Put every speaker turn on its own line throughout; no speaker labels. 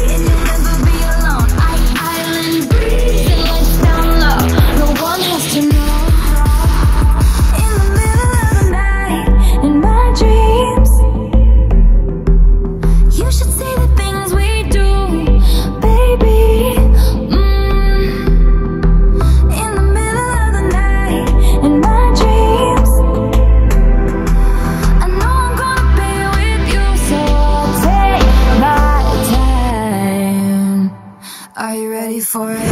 in the for it.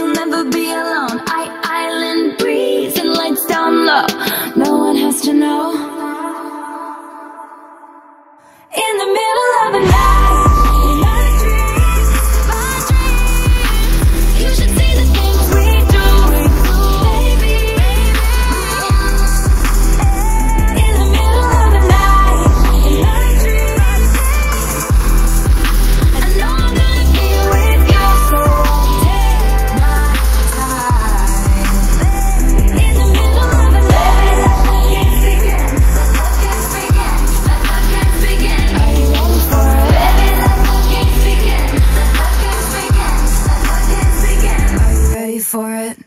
for it.